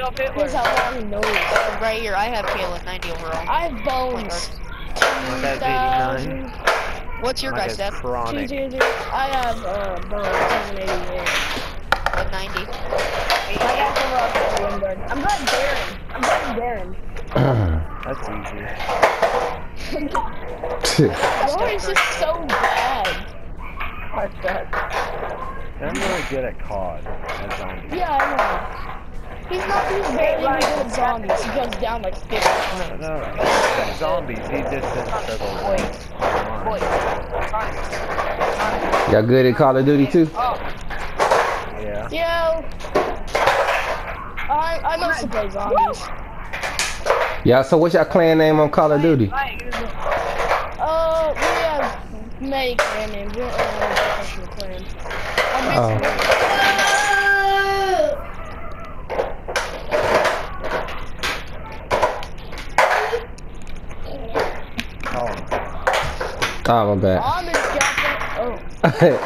Adolf Hitler. Here's how long nose. Uh, right here, I have Kayla, 90 overall. I have bones. My guy's 89. What's your My guy, guy's Steph? chronic. I have uh, bones. 788. At 90. My guy's over up at Lindbergh. I'm going Darren. I'm going Darren. That's easy. Roy is just so bad. Fuck that. I'm really good at COD. Yeah, I know. He's not he's barely even good at zombies. He goes down like 50 No, no, zombies. He just doesn't struggle with Boy. Y'all good at Call of Duty too? Yeah. Yo. I I mostly play zombies. Yeah, so what's y'all clan name on Call of Duty? Uh, we have many clan names. We don't really have a professional clan. I'm basically Oh, my. Oh. Oh. Oh.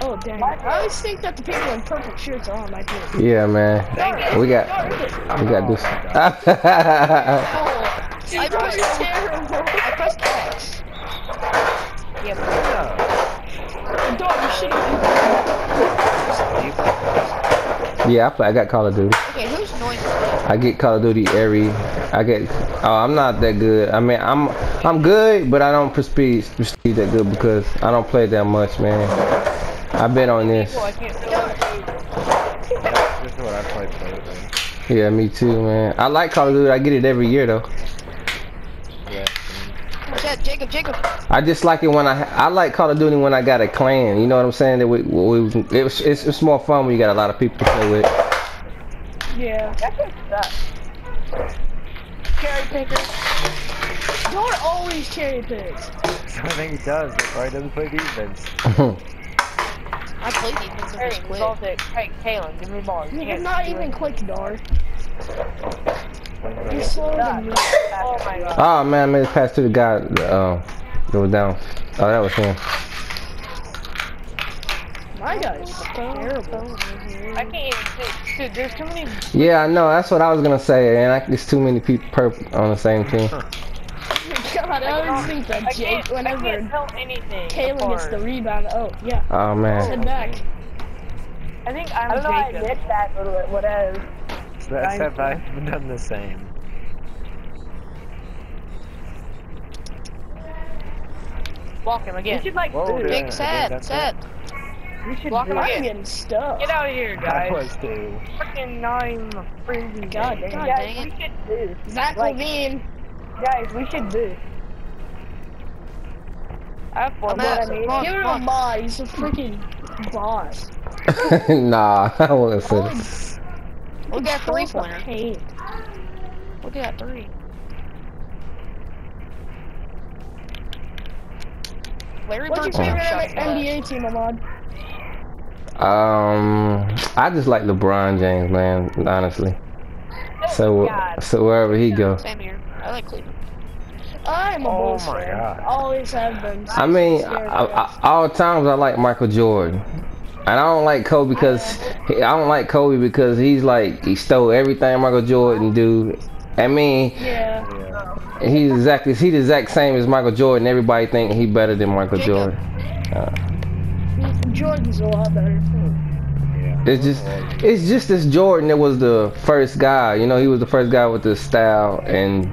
Oh, dang. I always think that the people in purple shirts are on my team. yeah, man. We got, we got this. I. I pressed X. Yeah, but yeah. Dog, you should yeah, I play. I got Call of Duty. Okay, who's noise? I get Call of Duty every. I get. Oh, I'm not that good. I mean, I'm I'm good, but I don't prestige prestige that good because I don't play that much, man. I've been on this. I can't feel Yeah, this is what I played lately. Yeah, me too, man. I like Call of Duty. I get it every year though. Yeah. Jacob, Jacob. I just like it when I I like Call of Duty when I got a clan. You know what I'm saying? That we, we it was, it's, it's more fun when you got a lot of people to play with. Yeah. That shit sucks. Cherry picker. Dog always cherry picks. I think he does. That's why he doesn't play defense. I play defense and Hey, just quit. Baltic. Hey, Kalen, give me the ball. You You're can't not even anything. quick, Dar. You're slower than me. Oh my god. man, I made it pass to the guy. Uh, that was down. Oh, that was him. My guy's terrible. I can't even see. Dude, there's too many. Yeah, I know. That's what I was gonna say. And I, there's too many people perp on the same team. God, I always think that Jake, can't, I whenever can't tell anything. Kalen gets the rebound. Oh, yeah. Oh man. Head back. I think I'm I don't know how I Jacob. did that, but what- whatever. That's have I've done the same. Walk him again. You should like Whoa, dude. Big Yeah, sad, sad. You should Walk him again. getting stuck. Get out of here, guys. I was too. Freaking nine frenzy. God, game. God Guys, dang we should boost. Zach Like- LaVine. Guys, we should boost. I have four I'm bullets. at, Give him a on. mod. He's a freaking boss. nah, I wouldn't say that. Look at three pointer. Paint. Look at that three. Larry What's your favorite shot M- for that. NBA team, Ahmad? Um, I just like LeBron James, man. Honestly. So God. so wherever he go. Same here. I like Cleveland. I'm a Oh Bulls my fan. God. Always have been. I mean, I, I, all times I like Michael Jordan. And I don't like Kobe because I don't like Kobe because he's like he stole everything Michael Jordan do. I mean, Yeah. Yeah. he's exactly he's the exact same as Michael Jordan. Everybody think he better than Michael Jacob. Jordan. Jordan's a lot better. Yeah. It's just it's just this Jordan that was the first guy. You know, he was the first guy with the style. And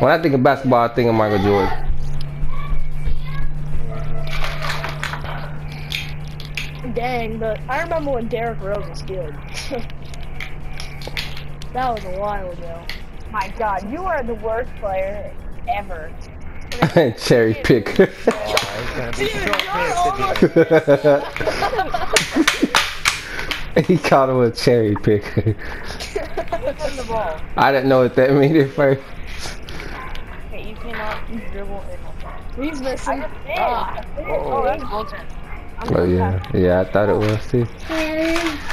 when I think of basketball, I think of Michael Jordan. Dang, but I remember when Derrick Rose was good. that was a while ago. My God, you are the worst player ever. Cherry pick. Oh, he's gonna so he he called him a cherry pick. Win the ball. I didn't know what that meant at first. Okay, you cannot dribble in. He's missing. I just did. Ah. Oh. Oh, that's Wilton. Oh yeah, yeah, I thought it was too.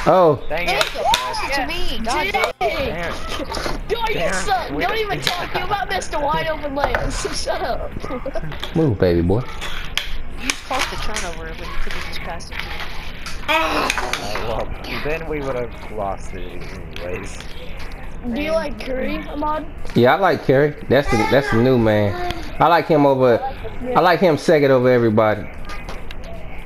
Oh, Dang it. Pass to me. God damn. Damn. Yo, you Damn, suck. Don't don't- even talk to you about Mr. Wide Open Layups. Shut up. move, baby boy. when you could have just passed it to me. Uh, well, then we would have lost it anyways. Do you like Curry, Ahmad? Yeah, I like Curry. That's the that's the new man. I like him over. I like him second over everybody.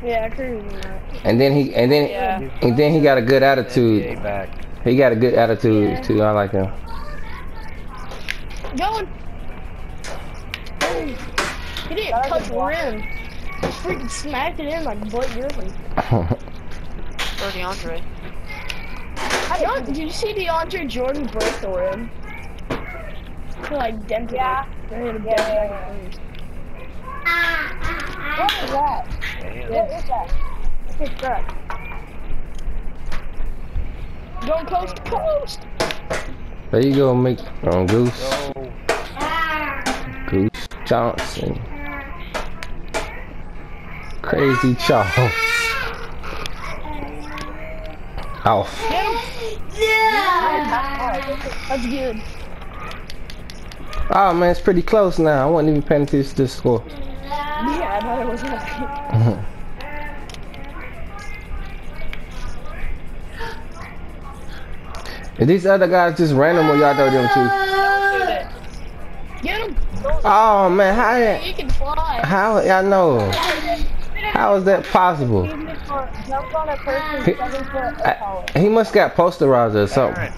Yeah, Curry's not. And then he and then Yeah. and then he got a good attitude. Back. He got a good attitude Yeah. too. I like him. Going. Hey, He didn't That touch a block. rim. He freaking smacked it in like Blake Griffin. Or DeAndre. Yo, did you see DeAndre Jordan break the rim? He like dented Yeah. it. They hit Yeah, dent yeah, back in What is that? Damn. What is that? It's a Going coast to coast. there you go, make um, Goose Go. Goose Johnson. Crazy Charles. Off. Yeah. That's good. Oh man, it's pretty close now. I wasn't even paying attention to the score. Yeah, I thought it was happy. Are these other guys just random or y'all know them too? Get him. Oh man, how He can fly. how y'all know? How is that possible? Jump on a person He- seven foot or I, he must got posterized or something.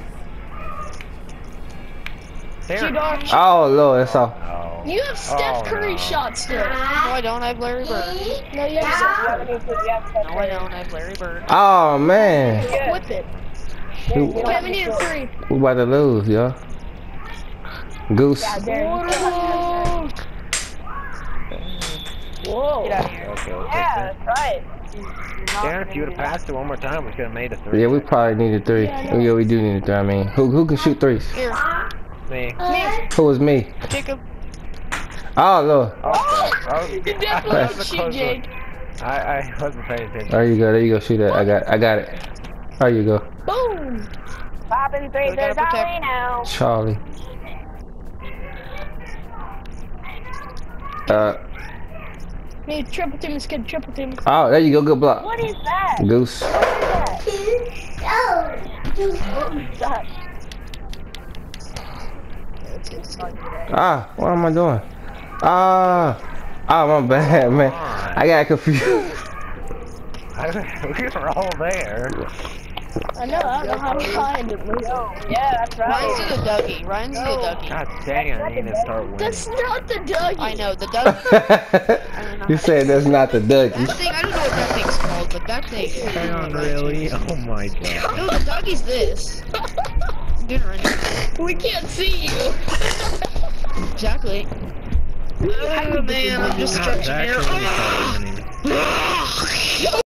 Alright. There. Oh lord, that's all. Oh. You have Steph Oh, Curry no. shot still. No, I don't. I have Larry Bird. No, you have Steph Curry. have any- you have Steph No, I don't. I have Larry Bird. Oh man, Whip it. Curry. Who- You have Kevin any needs shorts. three. we about to lose, y'all. Goose. Yeah, Whoa. Get out of here. Okay, okay. Yeah, that's right. Darren, if you would have passed it one more time, we could have made a three. Yeah, we probably need a three. Yeah, I. Yeah, we do need a three. I mean, who who can shoot threes? Here, Me. Who was me? Jacob. Oh lord. Oh, crap. I was, You definitely was have shoot, Jake. I, I wasn't paying attention. There you go. There you go. Shoot that. I got. I got it. There you go, Boom. Popping three, We gotta there's protect- Ollie now. Charlie. Uh. Hey, triple team this kid, triple team. Oh, there you go. Good block. What is that? Goose. What is that? Ah, what am I doing? Ah. Oh, my bad, man. I got confused. We were all there. I know, I don't know how to find it. Yo, yeah, that's right. in the Dougie. Ryan's in a Dougie. God dang it, I need to start winning. That's not the Dougie. I know the Dougie. you said that's not the That Dougie. thing. I don't know what that thing's called, but that thing. Hang on, really? Oh my god. No, the Dougie's this. Good running. We can't see you. Exactly. Oh man, I'm just stretching Zach